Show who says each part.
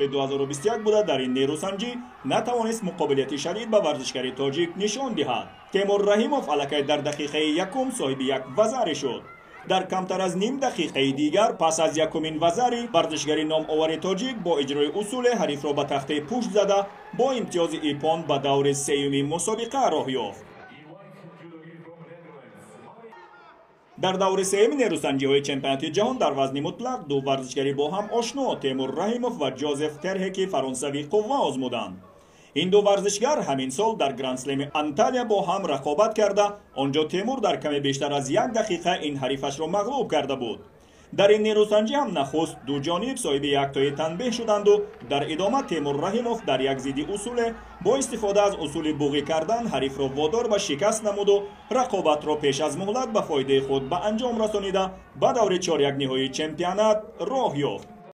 Speaker 1: 2021 буда дар ин нерӯсанҷӣ натавонист муқобилияти шадид ба варзишгари тоҷик нишон диҳад темур раҳимов аллакай дар дақиқаи якум соҳиби як вазаре шуд дар камтар аз ним дақиқаи дигар пас аз якумин вазари варзишгари номовари тоҷик бо иҷрои усуле ҳарифро ба тахтаи пушт зада бо имтиёзи ипон ба даври сеюми мусобиқа роҳ ёфт дар даври сеюми нерӯсанҷиҳои чемпионати ҷаҳон дар вазни мутлақ ду варзишгари бо ҳам ошно темур раҳимов ва ҷозеф терҳеки фаронсавӣ қувва озмуданд. Ин ду варзишгар ҳамин сол дар грандслеми анталия бо ҳам рақобат карда он ҷо темур дар каме бештар аз як дақиқа ин ҳарифашро мағлуб карда буд дар ин нерӯсанҷӣ ҳам нахуст дуҷониб соҳиби яктои танбеҳ шуданду дар идома темур раҳимов дар як зидди усуле бо истифода аз усули буғӣ кардан ҳарифро водор ба шикаст намуду рақобатро пеш аз муҳлат ба фоидаи худ ба анҷом расонида ба даври чорякниҳои чемпионат роҳ ёфт